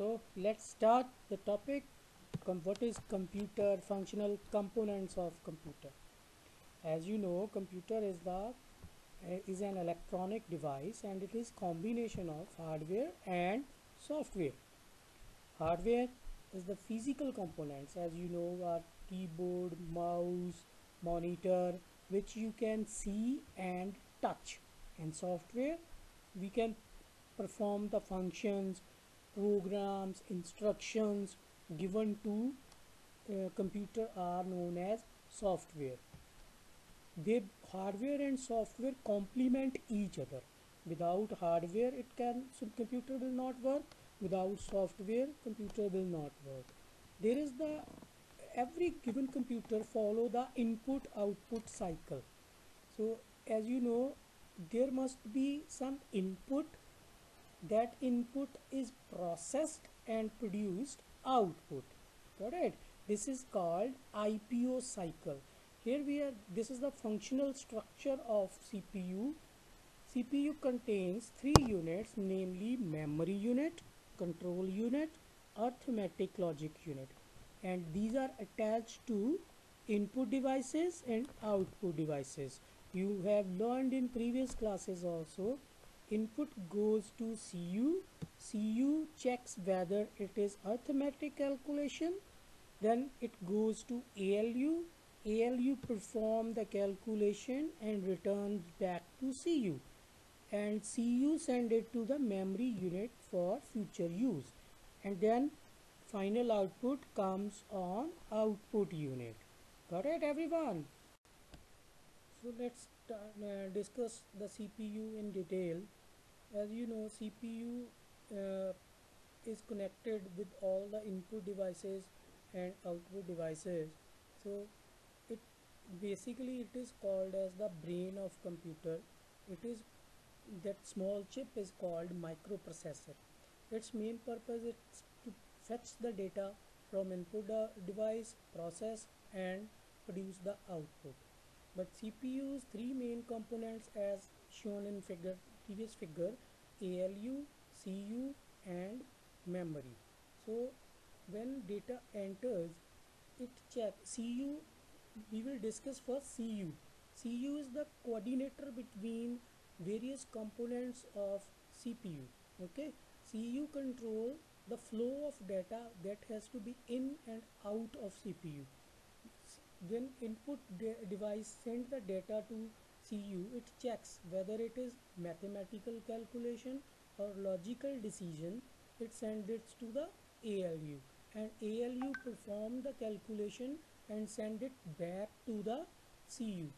So let's start the topic. What is computer functional components of computer? As you know computer is the uh, is an electronic device and it is combination of hardware and software. Hardware is the physical components as you know are keyboard mouse monitor which you can see and touch. And software we can perform the functions programs instructions given to uh, computer are known as software. They hardware and software complement each other. Without hardware it can so computer will not work. Without software computer will not work. There is the every given computer follow the input output cycle. So as you know there must be some input that input is processed and produced output. Correct. This is called ipo cycle. Here we are this is the functional structure of cpu cpu contains three units namely memory unit control unit arithmetic logic unit. And these are attached to input devices and output devices. You have learned in previous classes also input goes to cu cu checks whether it is arithmetic calculation then it goes to alu alu perform the calculation and returns back to cu and cu send it to the memory unit for future use. And then final output comes on output unit. Correct everyone? So let's uh, discuss the cpu in detail as you know cpu uh, is connected with all the input devices and output devices. So it basically it is called as the brain of computer. It is that small chip is called microprocessor. Its main purpose is to fetch the data from input uh, device process and produce the output. But CPU's three main components as shown in figure previous figure ALU, CU and memory. So when data enters it check CU we will discuss first CU CU is the coordinator between various components of CPU okay? CU control the flow of data that has to be in and out of CPU when input de device send the data to CU it checks whether it is mathematical calculation or logical decision. It sends it to the ALU and ALU perform the calculation and send it back to the CU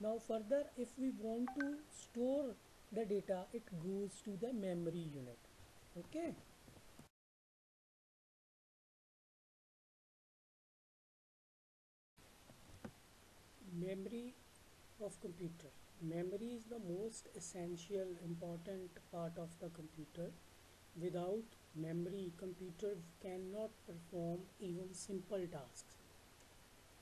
now further if we want to store the data it goes to the memory unit. Okay? Memory of computer memory is the most essential important part of the computer. Without memory computer cannot perform even simple tasks.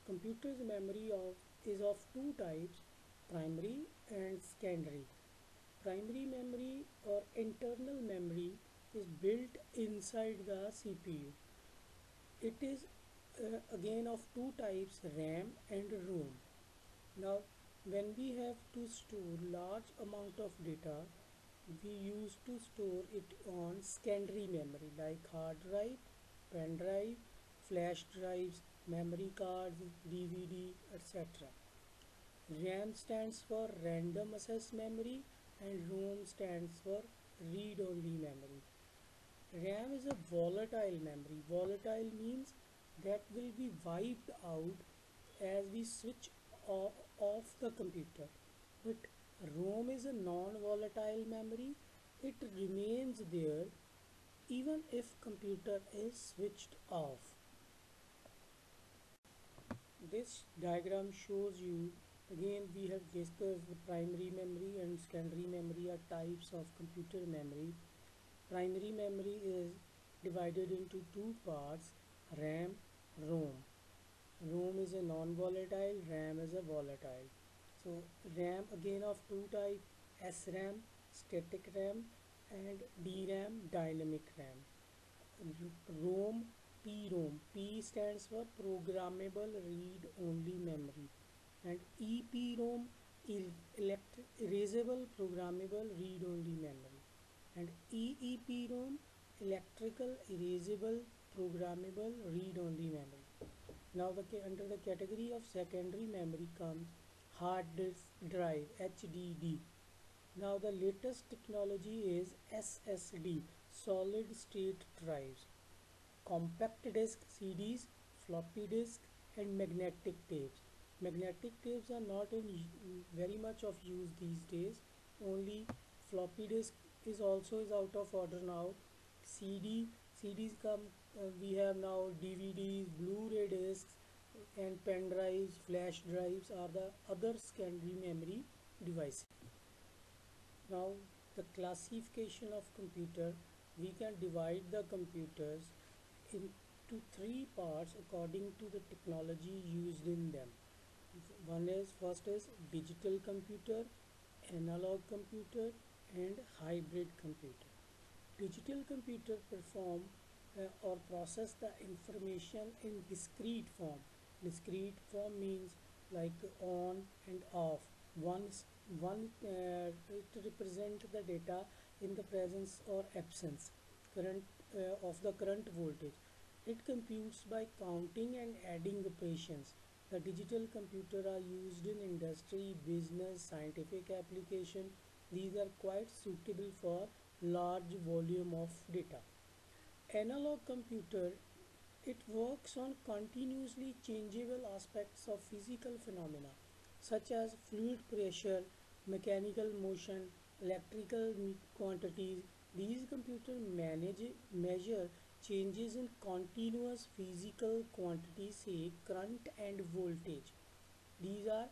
Computer's memory of is of two types primary and secondary. Primary memory or internal memory is built inside the cpu it is uh, again of two types ram and rom. Now when we have to store large amount of data we used to store it on secondary memory like hard drive pen drive flash drives memory cards dvd etc ram stands for random access memory and rom stands for read only memory. Ram is a volatile memory. Volatile means that will be wiped out as we switch of the computer. But ROM is a non-volatile memory. It remains there even if computer is switched off. This diagram shows you again we have discussed the primary memory and secondary memory are types of computer memory. Primary memory is divided into two parts RAM ROM ROM is a non-volatile, RAM is a volatile. So RAM again of two type, SRAM, static RAM and DRAM, dynamic RAM. ROM PROM P stands for programmable read only memory and EPROM erasable programmable read only memory and EEPROM electrical erasable programmable read only memory now the under the category of secondary memory comes hard disk drive HDD now the latest technology is SSD solid state drives compact disk CDs floppy disk and magnetic tapes. Magnetic tapes are not in very much of use these days. Only floppy disk is also is out of order now. CD CDs come uh, we have now DVDs Blu-ray discs and pen drives flash drives are the other secondary memory devices. Now the classification of computer we can divide the computers into three parts according to the technology used in them. One is first is digital computer analog computer and hybrid computer digital computer perform uh, or process the information in discrete form. Discrete form means like on and off. One one uh, it represent the data in the presence or absence current uh, of the current voltage. It computes by counting and adding operations the digital computer are used in industry, business, scientific application. These are quite suitable for large volume of data. Analog computer, it works on continuously changeable aspects of physical phenomena such as fluid pressure, mechanical motion, electrical quantities. These computers manage measure changes in continuous physical quantities say current and voltage these are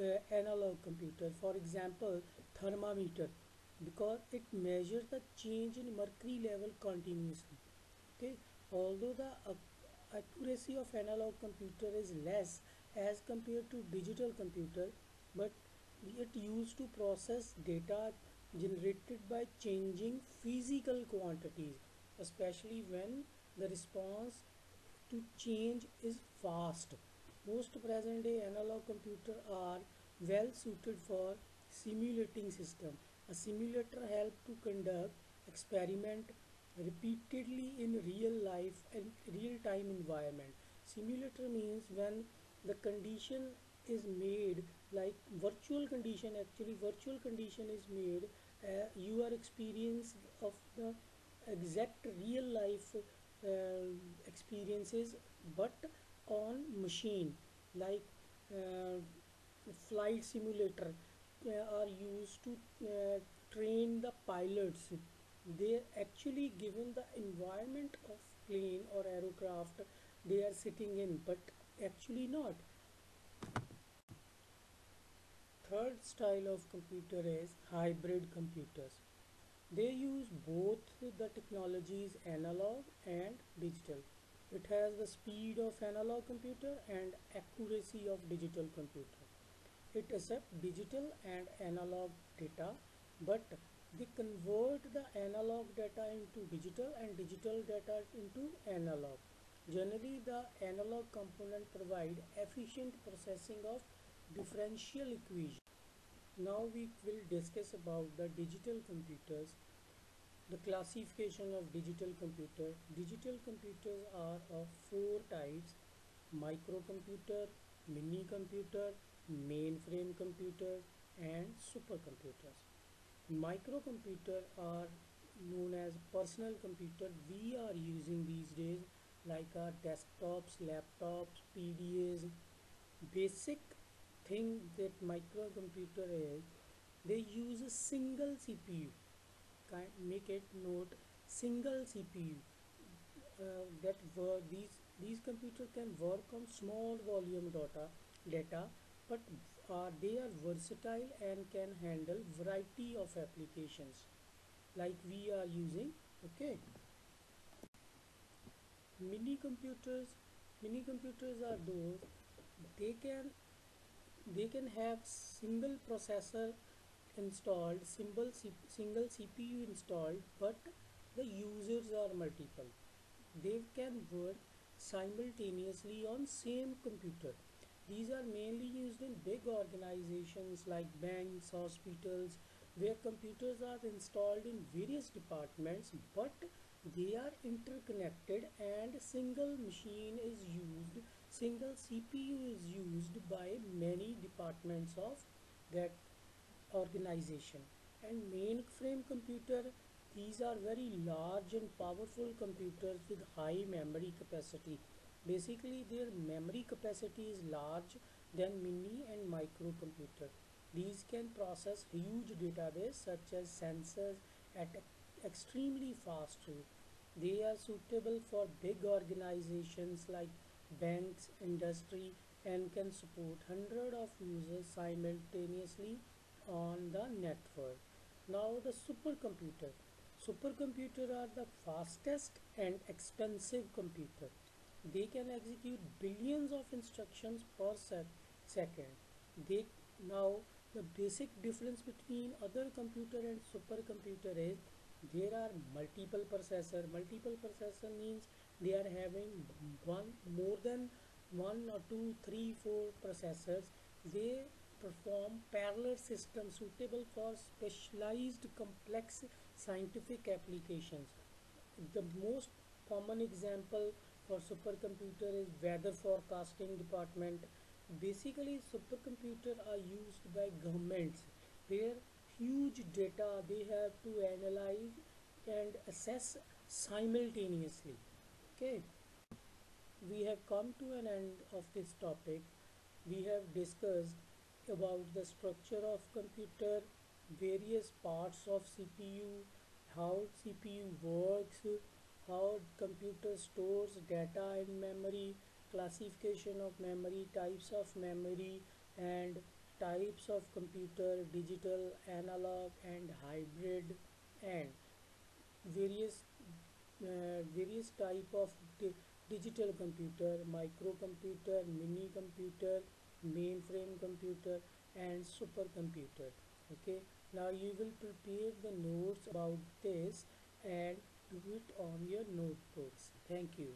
uh, analog computer for example thermometer because it measures the change in mercury level continuously okay although the accuracy of analog computer is less as compared to digital computer but it used to process data generated by changing physical quantities especially when the response to change is fast. Most present day analog computer are well suited for simulating system. A simulator helps to conduct experiment repeatedly in real life and real time environment. Simulator means when the condition is made like virtual condition actually virtual condition is made uh, you are experience of the exact real life uh, experiences but on machine like uh, flight simulator are used to uh, train the pilots they actually given the environment of plane or aircraft they are sitting in but actually not third style of computer is hybrid computers they use both the technologies analog and digital. It has the speed of analog computer and accuracy of digital computer. It accepts digital and analog data but they convert the analog data into digital and digital data into analog. Generally the analog component provide efficient processing of differential equation. Now we will discuss about the digital computers. The classification of digital computer. Digital computers are of four types. Microcomputer, mini computer, mainframe computers and supercomputers. Microcomputer are known as personal computer we are using these days like our desktops, laptops, PDAs. Basic thing that microcomputer is they use a single CPU make it note single CPU uh, that work these these computers can work on small volume data data but uh, they are versatile and can handle variety of applications like we are using okay? Mini computers mini computers are those they can they can have single processor installed single, single CPU installed but the users are multiple. They can work simultaneously on same computer these are mainly used in big organizations like banks hospitals where computers are installed in various departments but they are interconnected and single machine is used single cpu is used by many departments of that organization. And mainframe computer these are very large and powerful computers with high memory capacity basically their memory capacity is large than mini and micro computer these can process huge database such as sensors at extremely fast rate. They are suitable for big organizations like banks, industry and can support hundred of users simultaneously on the network. Now the supercomputer. Supercomputer are the fastest and expensive computer. They can execute billions of instructions per sec second. They now the basic difference between other computer and supercomputer is there are multiple processor. Multiple processor means they are having one more than one or two three four processors. They perform parallel systems suitable for specialized complex scientific applications. The most common example for supercomputer is weather forecasting department. Basically supercomputer are used by governments where huge data they have to analyze and assess simultaneously. Okay. We have come to an end of this topic. We have discussed about the structure of computer various parts of cpu how cpu works how computer stores data in memory classification of memory types of memory and types of computer digital analog and hybrid and various uh, various type of di digital computer microcomputer mini computer mainframe computer and supercomputer. Okay? Now you will prepare the notes about this and do it on your notebooks. Thank you